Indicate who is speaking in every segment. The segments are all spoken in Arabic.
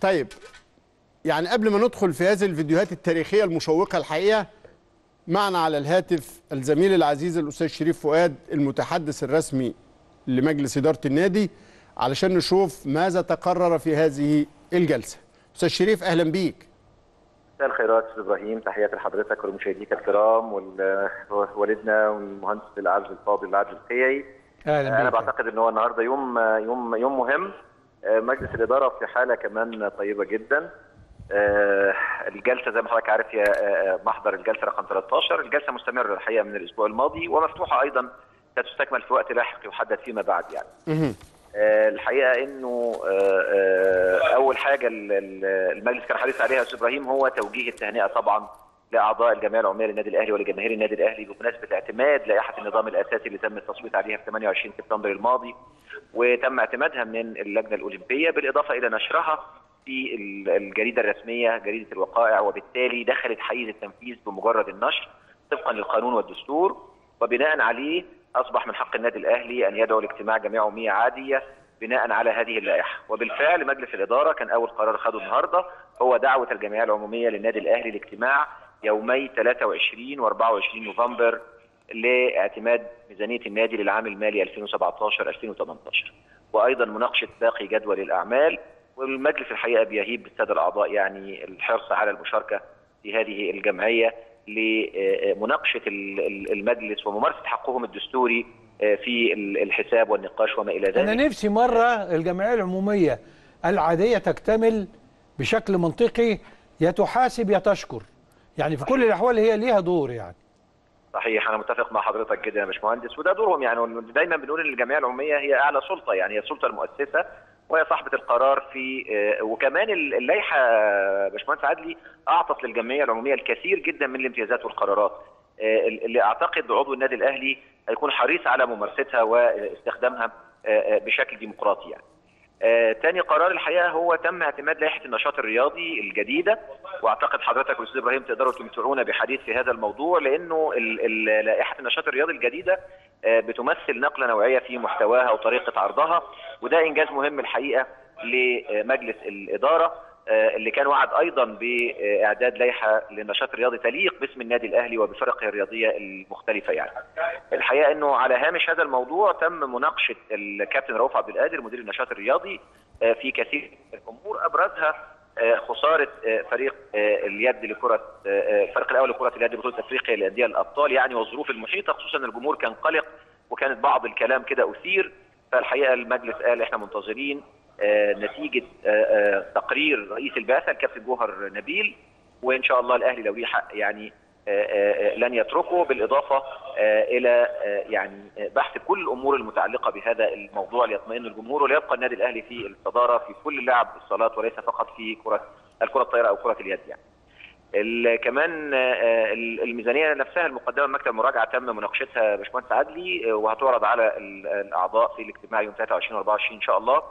Speaker 1: طيب يعني قبل ما ندخل في هذه الفيديوهات التاريخية المشوقة الحقيقة معنا على الهاتف الزميل العزيز الأستاذ شريف فؤاد المتحدث الرسمي لمجلس إدارة النادي علشان نشوف ماذا تقرر في هذه الجلسة. أستاذ شريف أهلا بيك.
Speaker 2: مساء الخيرات أستاذ إبراهيم. تحياتي لحضرتك ولمشاهديك الكرام ووالدنا والمهندس العبد الفاضل العبد القيعي.
Speaker 3: أهلا
Speaker 2: أنا
Speaker 3: بيك.
Speaker 2: بعتقد إن هو النهارده يوم يوم يوم مهم. مجلس الإدارة في حالة كمان طيبة جدا. آه، الجلسة زي ما حضرتك عارف هي آه، محضر الجلسة رقم 13 الجلسة مستمرة الحقيقة من الأسبوع الماضي ومفتوحة أيضا ستستكمل في وقت لاحق يحدد فيما بعد يعني. آه، الحقيقة إنه آه، آه، أول حاجة ال- ال- المجلس كان حريص عليها أستاذ إبراهيم هو توجيه التهنئة طبعا لأعضاء الجمعية العموميه للنادي الأهلي ولجماهير النادي الأهلي. بمناسبة اعتماد لائحه النظام الأساسي اللي تم التصويت عليها في 28 سبتمبر الماضي وتم اعتمادها من اللجنة الأولمبية بالإضافة إلى نشرها في ال- الجريدة الرسمية جريدة الوقائع وبالتالي دخلت حيز التنفيذ بمجرد النشر طبقا للقانون والدستور وبناء عليه أصبح من حق النادي الأهلي أن يدعو لاجتماع جمعيه عموميه عادية بناء على هذه اللائحة. وبالفعل مجلس الإدارة كان أول قرار خده النهارده هو دعوة الجمعية العمومية للنادي الأهلي لاجتماع يومي 23 و24 نوفمبر لاعتماد ميزانية النادي للعام المالي 2017 2018 وأيضا مناقشة باقي جدول الأعمال والمجلس الحقيقة بيهيب بالساده الأعضاء يعني الحرص على المشاركة في هذه الجمعية لمناقشة ال- ال- المجلس وممارسة حقهم الدستوري في ال- الحساب والنقاش وما إلى ذلك.
Speaker 3: أنا نفسي مرة الجمعية العمومية العادية تكتمل بشكل منطقي يا تحاسب يا تشكر. يعني في كل الأحوال هي ليها دور يعني
Speaker 2: صحيح أنا متفق مع حضرتك جدا يا باشمهندس وده دورهم يعني دايما بنقول إن الجمعية العمومية هي أعلى سلطة يعني هي السلطة المؤسسة وهي صاحبة القرار في آه، وكمان ال- اللائحة آه، باشمهندس عدلي أعطت للجمعية العمومية الكثير جدا من الامتيازات والقرارات آه، اللي أعتقد عضو النادي الأهلي هيكون حريص على ممارستها واستخدامها بشكل ديمقراطي يعني. آه، تاني قرار الحقيقة هو تم اعتماد لائحة النشاط الرياضي الجديدة وأعتقد حضرتك والاستاذ إبراهيم تقدروا تمتعونا بحديث في هذا الموضوع لأنه لائحة النشاط الرياضي الجديدة آه، بتمثل نقلة نوعية في محتواها وطريقة عرضها وده إنجاز مهم الحقيقة لمجلس الإدارة اللي كان وعد أيضا بإعداد لائحة للنشاط الرياضي تليق باسم النادي الأهلي وبفرقه الرياضية المختلفة يعني. الحقيقة إنه على هامش هذا الموضوع تم مناقشة الكابتن رؤوف عبد القادر مدير النشاط الرياضي آه، في كثير من الأمور أبرزها آه، خسارة آه، فريق آه، اليد لكرة آه، آه، الفريق الأول لكرة اليد بطولة أفريقيا للأندية الأبطال يعني والظروف المحيطة خصوصا الجمهور كان قلق وكانت بعض الكلام كده أثير فالحقيقة المجلس قال إحنا منتظرين آه، نتيجة آه، آه، تقرير رئيس البعثة الكابتن جوهر نبيل وإن شاء الله الأهلي لو ليه حق يعني آه، آه، لن يتركه بالإضافة آه، إلى آه، يعني آه، بحث كل الأمور المتعلقة بهذا الموضوع ليطمئن الجمهور وليبقى النادي الأهلي في الصدارة في كل لعب الصالات وليس فقط في كرة الكرة الطايرة أو كرة اليد يعني. كمان آه، ال- الميزانية نفسها المقدمة مكتب المراجعه تم مناقشتها باشمهندس عدلي آه، وهتعرض على ال- الأعضاء في الاجتماع يوم 23 و24 إن شاء الله.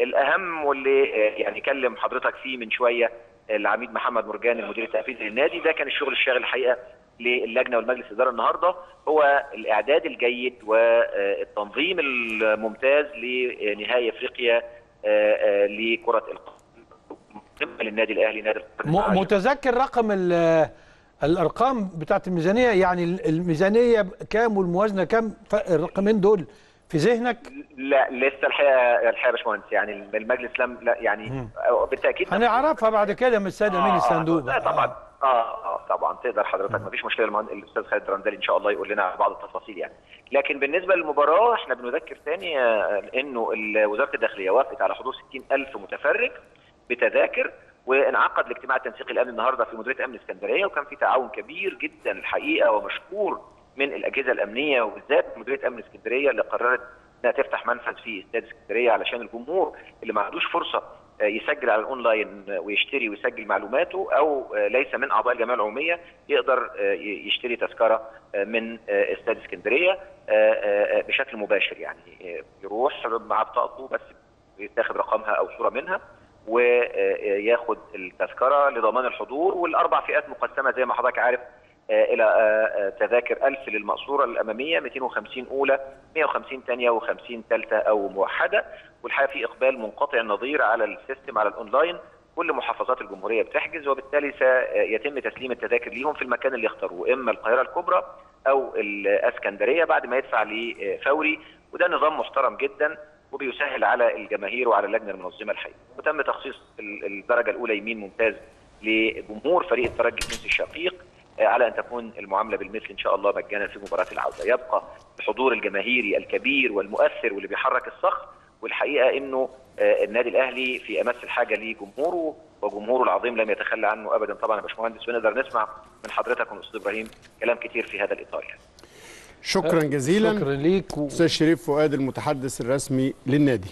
Speaker 2: الأهم واللي آه، يعني كلم حضرتك فيه من شوية العميد محمد مرجان المدير التنفيذي للنادي. ده كان الشغل الشاغل الحقيقة للجنة والمجلس الإدارة النهارده. هو الإعداد الجيد والتنظيم الممتاز لنهائي إفريقيا آه، آه، لكرة القدم للنادي الأهلي نادي.
Speaker 3: متذكر رقم ال- الأرقام بتاعت الميزانية؟ يعني ال- الميزانية كام والموازنة كام؟ الرقمين دول في ذهنك؟
Speaker 2: لا لسه الحقيقة الحقيقة يا باشمهندس يعني المجلس لم لا يعني بالتأكيد
Speaker 3: هنعرفها بعد كده من السيد امين الصندوق.
Speaker 2: لا
Speaker 3: بقى.
Speaker 2: طبعا. آه. آه طبعا. تقدر حضرتك. ما فيش مشكلة المهن- الأستاذ خالد رندلي إن شاء الله يقول لنا بعض التفاصيل يعني. لكن بالنسبة للمباراة إحنا بنذكر ثاني آه، إنه وزارة الداخلية وافقت على حضور 60000 متفرج بتذاكر وانعقد الاجتماع التنسيقي الأمني النهارده في مديرية أمن اسكندرية وكان في تعاون كبير جدا الحقيقة ومشكور من الأجهزة الأمنية وبالذات مديرية أمن اسكندرية اللي قررت إنها تفتح منفذ في استاد اسكندرية علشان الجمهور اللي ما عندوش فرصة آه، يسجل على الأونلاين ويشتري ويسجل معلوماته أو آه، ليس من أعضاء الجمعية العمومية يقدر آه، يشتري تذكرة من استاد اسكندرية بشكل مباشر يعني يروح معاه بطاقته بس يتاخد رقمها أو صورة منها وياخد التذكرة لضمان الحضور والأربع فئات مقسمة زي ما حضرتك عارف إلى آه، آه، تذاكر 1000 للمقصورة الأمامية 250 أولى 150 ثانية و50 ثالثة أو موحدة. والحقيقة في إقبال منقطع النظير على ال system على الأونلاين. كل محافظات الجمهورية بتحجز وبالتالي سيتم تسليم التذاكر ليهم في المكان اللي يختاروه إما القاهرة الكبرى أو الإسكندرية بعد ما يدفع لفوري. وده نظام محترم جدا وبيسهل على الجماهير وعلى اللجنة المنظمة الحقيقة وتم تخصيص ال- الدرجة الأولى يمين ممتاز لجمهور فريق الترجي التونسي الشقيق. آه، على أن تكون المعاملة بالمثل إن شاء الله مجانا في مباراة العودة. يبقى الحضور الجماهيري الكبير والمؤثر واللي بيحرك الصخر والحقيقة إنه آه، النادي الأهلي في أمس الحاجة لجمهوره وجمهوره العظيم لم يتخلى عنه ابدا. طبعا يا باشمهندس ونقدر نسمع من حضرتك والاستاذ إبراهيم كلام كتير في هذا الإطار يعني.
Speaker 1: شكرا جزيلا.
Speaker 3: شكرا ليك و...
Speaker 1: أستاذ شريف فؤاد المتحدث الرسمي للنادي.